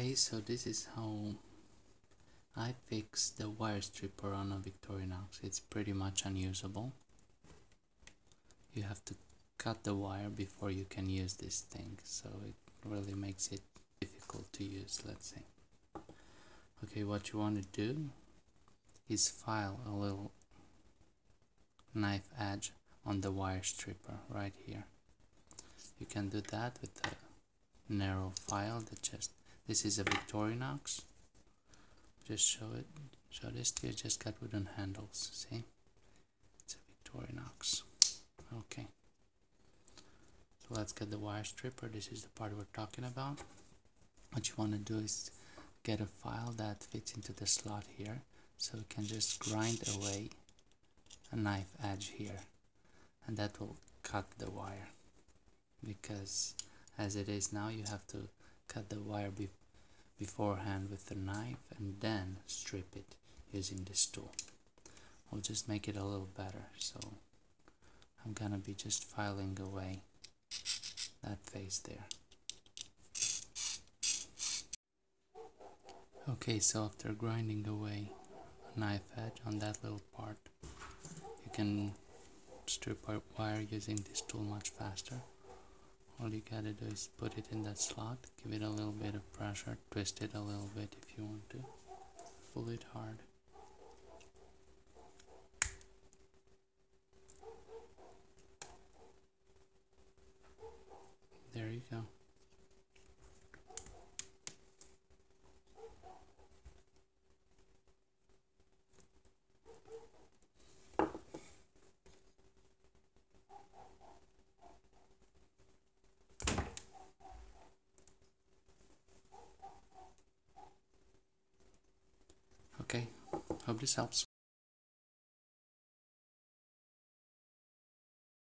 Okay, so this is how I fixed the wire stripper on a Victorinox. It's pretty much unusable. You have to cut the wire before you can use this thing, so it really makes it difficult to use, let's say. Okay, what you want to do is file a little knife edge on the wire stripper right here. You can do that with a narrow file that just this is a Victorinox just show it. Show this you. Just got wooden handles see? It's a Victorinox okay. So let's get the wire stripper. This is the part we're talking about. What you want to do is get a file that fits into the slot here so you can just grind away a knife edge here and that will cut the wire. Because as it is now you have to cut the wire be beforehand with the knife and then strip it using this tool. I'll just make it a little better so I'm gonna be just filing away that face there. Okay, so after grinding away a knife edge on that little part, you can strip wire using this tool much faster all you gotta do is put it in that slot give it a little bit of pressure twist it a little bit if you want to. Pull it hard. There you go Okay, hope this helps.